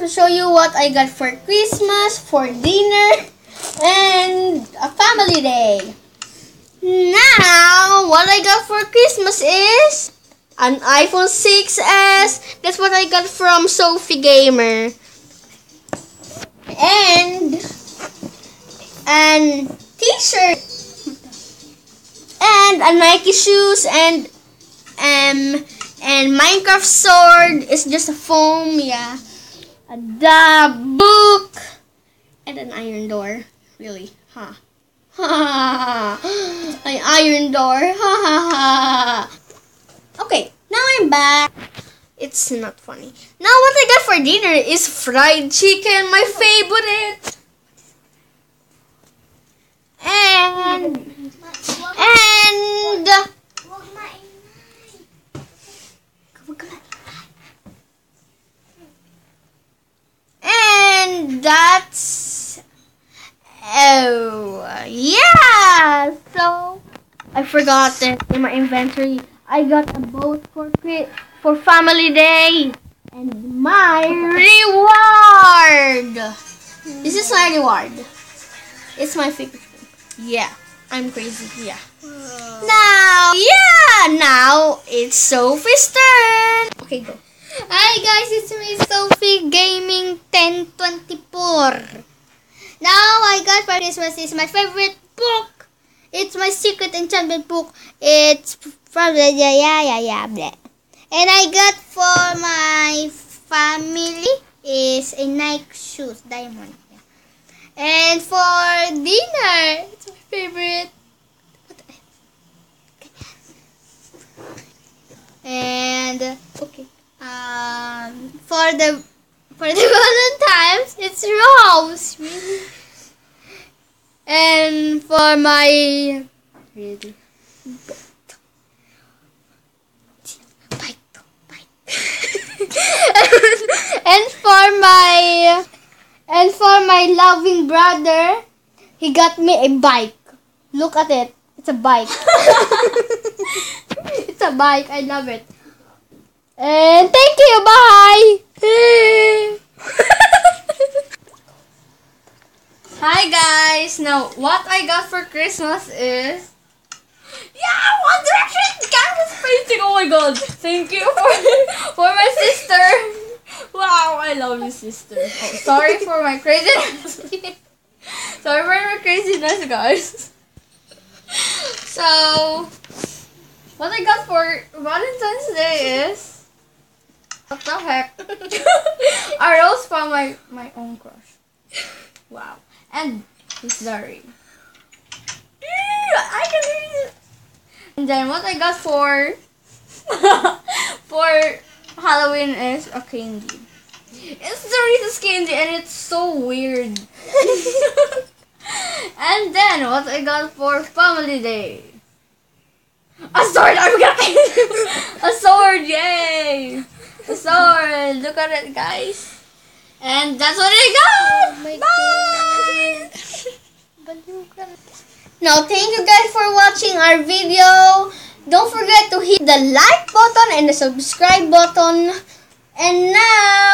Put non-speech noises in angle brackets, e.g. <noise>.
to show you what I got for Christmas, for dinner, and a family day. Now, what I got for Christmas is an iPhone 6s. That's what I got from Sophie Gamer. And an t-shirt and a Nike shoes and um and Minecraft sword is just a foam, yeah. The book and an iron door. Really, huh? Ha An iron door. Ha ha ha. Okay, now I'm back. It's not funny. Now what I got for dinner is fried chicken, my favorite. And and and that's oh yeah. So I forgot that in my inventory. I got a boat for for family day and my reward. This is my reward. It's my favorite thing. Yeah, I'm crazy. Yeah. Now, yeah, now it's Sophie's turn. Okay, go. Hi guys, it's me Sophie Gaming 1024. Now I got for Christmas is my favorite book. It's my secret enchantment book. It's from the yeah yeah yeah yeah blah. And I got for my family is a Nike shoes diamond. And for dinner, it's my favorite. And okay. Um, for the for the <laughs> Valentine's, it's rose. Really. And for my really <laughs> and for my and for my loving brother, he got me a bike. Look at it. It's a bike. <laughs> it's a bike. I love it. And thank you. Bye. <laughs> Hi guys! Now, what I got for Christmas is... Yeah, One Direction! Canvas painting! Oh my god! Thank you for, <laughs> for my sister! Wow, I love you, sister. Oh, sorry for my craziness. <laughs> sorry for my craziness, guys. <laughs> So, what I got for Valentine's Day is... What the heck? a rose from my, my own crush. Wow. And diary. I can read it. And then what I got for <laughs> for Halloween is a candy. It's the Reese's candy and it's so weird. <laughs> and then what I got for family day. A sword! I forgot! <laughs> a sword! Yay! A sword! Look at it, guys. And that's what I got! Oh Bye! Now, thank you guys for watching our video. Don't forget to hit the like button and the subscribe button. And now,